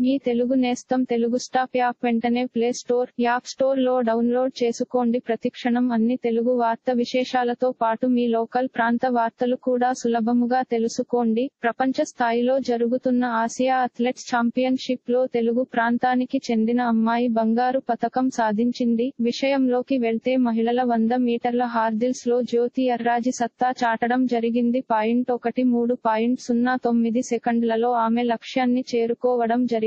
మీ తెలుగు నేస్తం Telugu stop app వెంటనే play store app స్టోర్లో డౌన్లోడ్ చేసుకోండి. ప్రతిక్షణం అన్ని తెలుగు వార్త విశేషాలతో పాటు మీ లోకల్ ప్రాంత వార్తలు కూడా సులభముగా తెలుసుకోండి. ప్రపంచ స్థాయిలో జరుగుతున్న ఆసియా అథ్లెట్స్ ఛాంపియన్షిప్లో తెలుగు ప్రాంతానికి చెందిన అమ్మాయి బంగారు పతకం సాధించింది. విషయంలోకి వెళ్తే మహిళల వంద మీటర్ల హార్దిల్స్లో జ్యోతి అర్రాజి సత్తా చాటడం జరిగింది. పాయింట్ ఒకటి మూడు పాయింట్ సున్నా తొమ్మిది సెకండ్లలో ఆమె లక్ష్యాన్ని చేరుకోవడం జరిగింది.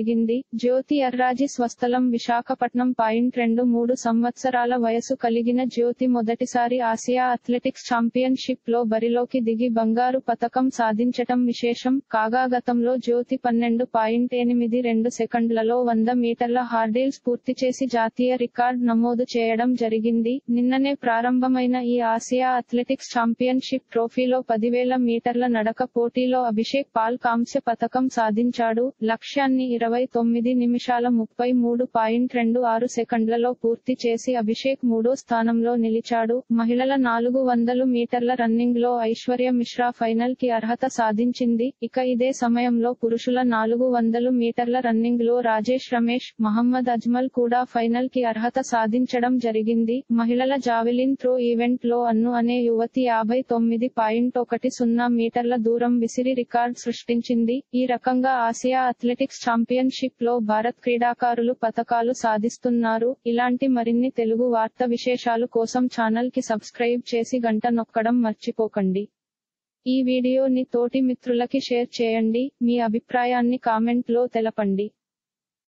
జ్యోతి అర్రాజి స్వస్థలం విశాఖపట్నం పాయింట్ రెండు మూడు సంవత్సరాల వయసు కలిగిన జ్యోతి మొదటిసారి ఆసియా అథ్లెటిక్స్ ఛాంపియన్షిప్లో బరిలోకి దిగి బంగారు పతకం సాధించటం విశేషం. కాగా గతంలో జ్యోతి పన్నెండు పాయింట్ ఎనిమిది రెండు సెకండ్లలో వంద మీటర్ల హార్డిల్స్ పూర్తి చేసి జాతీయ రికార్డ్ నమోదు చేయడం జరిగింది. నిన్ననే ప్రారంభమైన ఈ ఆసియా అథ్లెటిక్స్ ఛాంపియన్షిప్ ట్రోఫీలో పదివేల మీటర్ల నడక పోటీలో అభిషేక్ పాల్ కాంస్య పతకం సాధించాడు. లక్ష్యాన్ని ఇరవై తొమ్మిది నిమిషాల ముప్పై మూడు పాయింట్ రెండు ఆరు సెకండ్లలో పూర్తి చేసి అభిషేక్ మూడో స్థానంలో నిలిచాడు. మహిళల నాలుగు వందలు మీటర్ల రన్నింగ్లో ఐశ్వర్య మిశ్రా ఫైనల్కి అర్హత సాధించింది. ఇక ఇదే సమయంలో పురుషుల నాలుగు వందలు మీటర్ల రన్నింగ్లో రాజేష్ రమేష్ మహమ్మద్ అజ్మల్ కూడా ఫైనల్కి అర్హత సాధించడం జరిగింది. మహిళల జావెలిన్ త్రో ఈవెంట్లో అన్ను అనే యువతి యాభై తొమ్మిది పాయింట్ ఒకటి సున్నా మీటర్ల దూరం విసిరి రికార్డ్ సృష్టించింది. ఈ రకంగా ఆసియా అథ్లెటిక్స్ ఛాంపియన్షిప్లో భారత్ క్రీడాకారులు పతకాలు సాధిస్తున్నారు. ఇలాంటి మరిన్ని తెలుగు వార్త విశేషాలు కోసం ఛానల్కి సబ్స్క్రైబ్ చేసి గంట నొక్కడం మర్చిపోకండి. ఈ వీడియోని తోటి మిత్రులకి షేర్ చేయండి. మీ అభిప్రాయాన్ని కామెంట్లో తెలపండి.